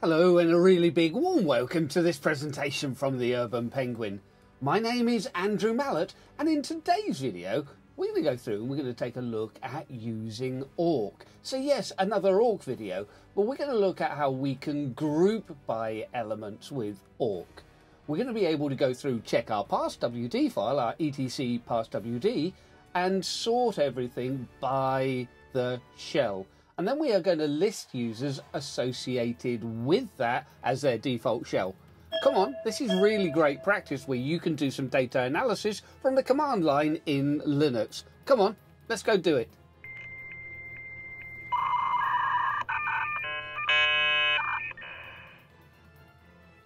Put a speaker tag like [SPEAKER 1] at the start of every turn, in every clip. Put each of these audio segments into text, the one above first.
[SPEAKER 1] Hello and a really big warm welcome to this presentation from the Urban Penguin. My name is Andrew Mallett and in today's video we're going to go through and we're going to take a look at using awk. So yes, another awk video, but we're going to look at how we can group by elements with awk. We're going to be able to go through, check our passwd file, our etc passwd, and sort everything by the shell. And then we are going to list users associated with that as their default shell. Come on, this is really great practice where you can do some data analysis from the command line in Linux. Come on, let's go do it.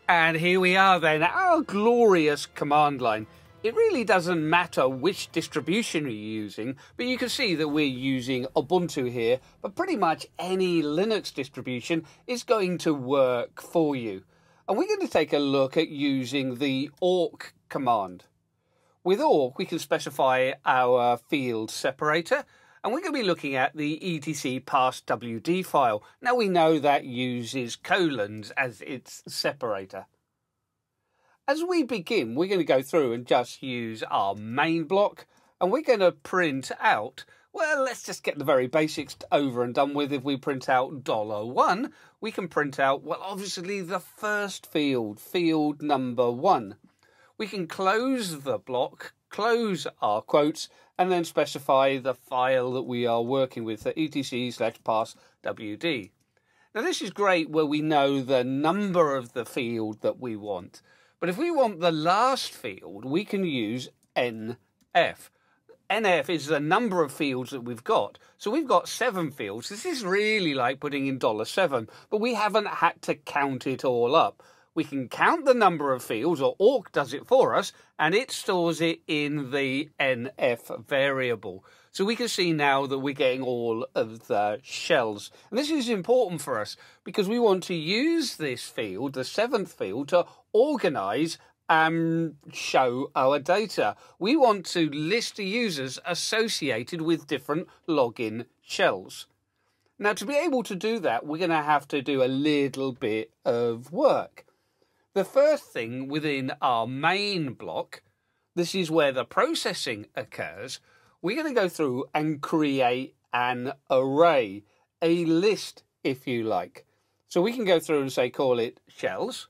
[SPEAKER 1] And here we are then, our glorious command line. It really doesn't matter which distribution you're using, but you can see that we're using Ubuntu here, but pretty much any Linux distribution is going to work for you. And we're going to take a look at using the awk command. With awk, we can specify our field separator, and we're going to be looking at the etc passwd file. Now we know that uses colons as its separator. As we begin, we're going to go through and just use our main block and we're going to print out, well, let's just get the very basics over and done with. If we print out dollar one, we can print out, well, obviously the first field, field number one. We can close the block, close our quotes, and then specify the file that we are working with, the etc slash pass wd. Now this is great where we know the number of the field that we want. But if we want the last field, we can use NF. NF is the number of fields that we've got. So we've got seven fields. This is really like putting in dollar $7, but we haven't had to count it all up. We can count the number of fields, or awk does it for us, and it stores it in the NF variable. So we can see now that we're getting all of the shells. And this is important for us because we want to use this field, the seventh field, to organize and show our data. We want to list the users associated with different login shells. Now, to be able to do that, we're going to have to do a little bit of work. The first thing within our main block, this is where the processing occurs, we're going to go through and create an array, a list, if you like. So we can go through and say, call it shells.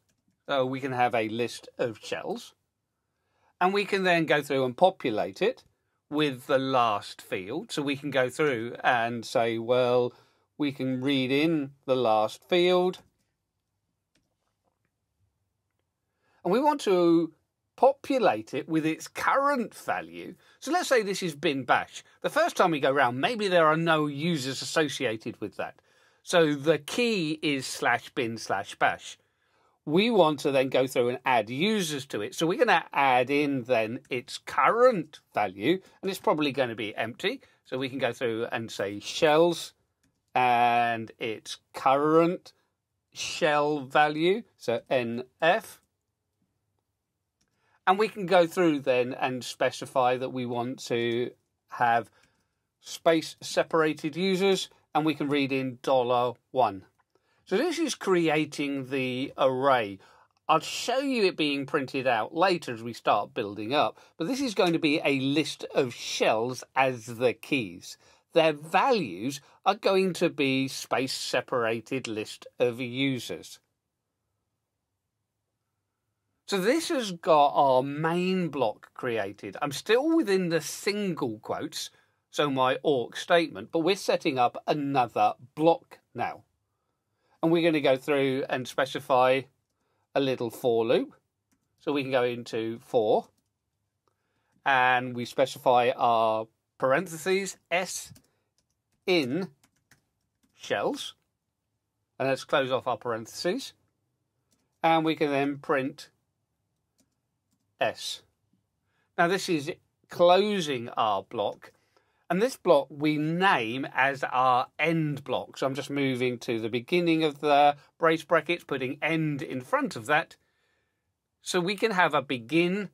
[SPEAKER 1] So we can have a list of shells. And we can then go through and populate it with the last field. So we can go through and say, well, we can read in the last field. And we want to populate it with its current value. So let's say this is bin bash. The first time we go around, maybe there are no users associated with that. So the key is slash bin slash bash. We want to then go through and add users to it. So we're going to add in then its current value, and it's probably going to be empty. So we can go through and say shells and its current shell value. So NF and we can go through then and specify that we want to have space separated users and we can read in dollar one. So this is creating the array. I'll show you it being printed out later as we start building up, but this is going to be a list of shells as the keys. Their values are going to be space separated list of users. So this has got our main block created. I'm still within the single quotes, so my awk statement, but we're setting up another block now. And we're going to go through and specify a little for loop. So we can go into for, and we specify our parentheses S in shells. And let's close off our parentheses. And we can then print S. Now this is closing our block and this block we name as our end block. So I'm just moving to the beginning of the brace brackets, putting end in front of that. So we can have a begin,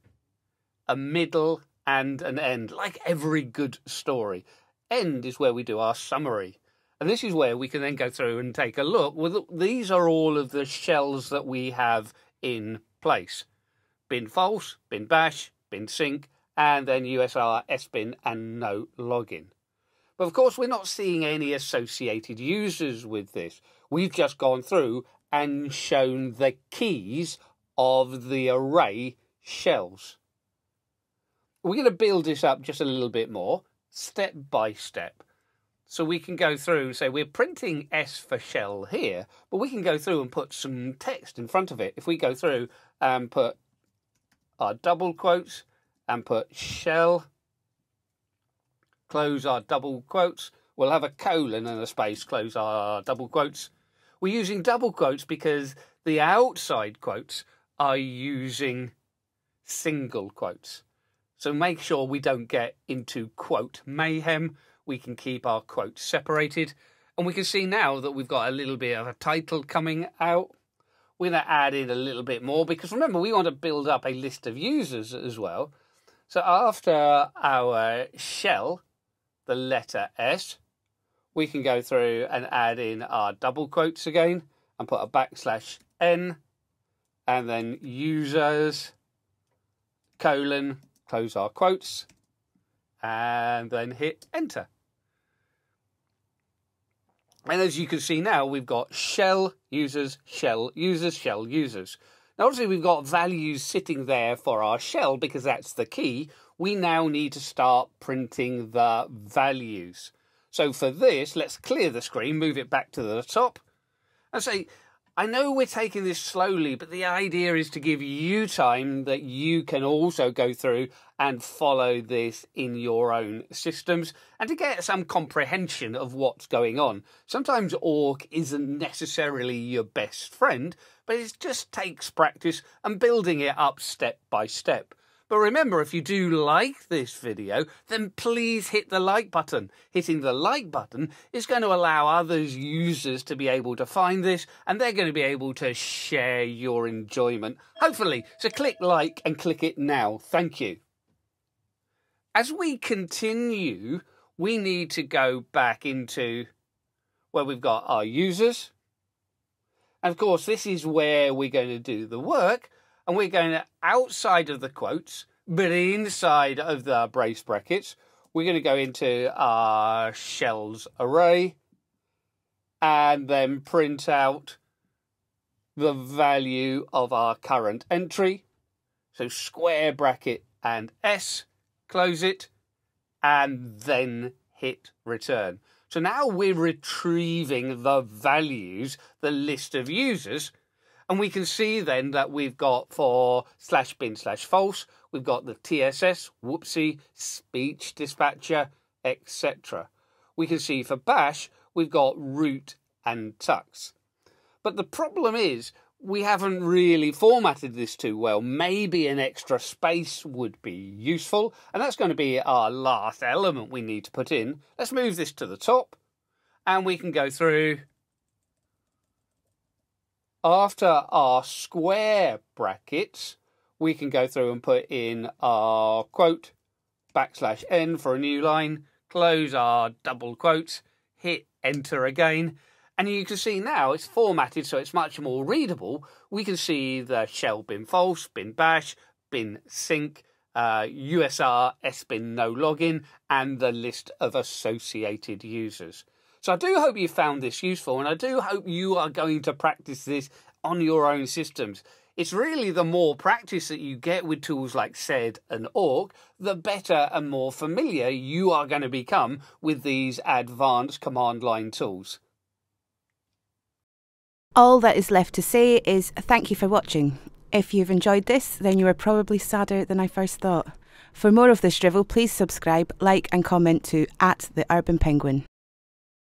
[SPEAKER 1] a middle, and an end, like every good story. End is where we do our summary. And this is where we can then go through and take a look. Well, these are all of the shells that we have in place. Bin false, bin bash, bin sync, and then USR, SBIN, and no login. But of course, we're not seeing any associated users with this. We've just gone through and shown the keys of the array shells. We're going to build this up just a little bit more, step by step. So we can go through and say we're printing S for shell here, but we can go through and put some text in front of it. If we go through and put our double quotes and put shell, close our double quotes, we'll have a colon and a space, close our double quotes. We're using double quotes because the outside quotes are using single quotes. So make sure we don't get into quote mayhem we can keep our quotes separated. And we can see now that we've got a little bit of a title coming out. We're going to add in a little bit more because remember, we want to build up a list of users as well. So after our shell, the letter S, we can go through and add in our double quotes again and put a backslash N and then users colon close our quotes and then hit enter. And as you can see now, we've got shell users, shell users, shell users. Now, obviously, we've got values sitting there for our shell because that's the key. We now need to start printing the values. So for this, let's clear the screen, move it back to the top, and say, I know we're taking this slowly, but the idea is to give you time that you can also go through and follow this in your own systems and to get some comprehension of what's going on. Sometimes awk isn't necessarily your best friend, but it just takes practice and building it up step by step. But remember, if you do like this video, then please hit the like button. Hitting the like button is going to allow other users to be able to find this and they're going to be able to share your enjoyment, hopefully. So click like and click it now. Thank you. As we continue, we need to go back into where we've got our users. And of course, this is where we're going to do the work and we're going to, outside of the quotes, but inside of the brace brackets, we're going to go into our shells array and then print out the value of our current entry. So square bracket and S, close it, and then hit return. So now we're retrieving the values, the list of users and we can see then that we've got for slash bin slash false, we've got the TSS, whoopsie, speech dispatcher, etc. We can see for bash, we've got root and tux. But the problem is, we haven't really formatted this too well. Maybe an extra space would be useful, and that's going to be our last element we need to put in. Let's move this to the top, and we can go through after our square brackets, we can go through and put in our quote backslash n for a new line, close our double quotes, hit enter again, and you can see now it's formatted so it's much more readable. We can see the shell bin false, bin bash, bin sync, uh, USR, SBIN no login, and the list of associated users. So I do hope you found this useful, and I do hope you are going to practice this on your own systems. It's really the more practice that you get with tools like SED and awk, the better and more familiar you are going to become with these advanced command line tools.
[SPEAKER 2] All that is left to say is thank you for watching. If you've enjoyed this, then you are probably sadder than I first thought. For more of this drivel, please subscribe, like, and comment to at the Urban Penguin.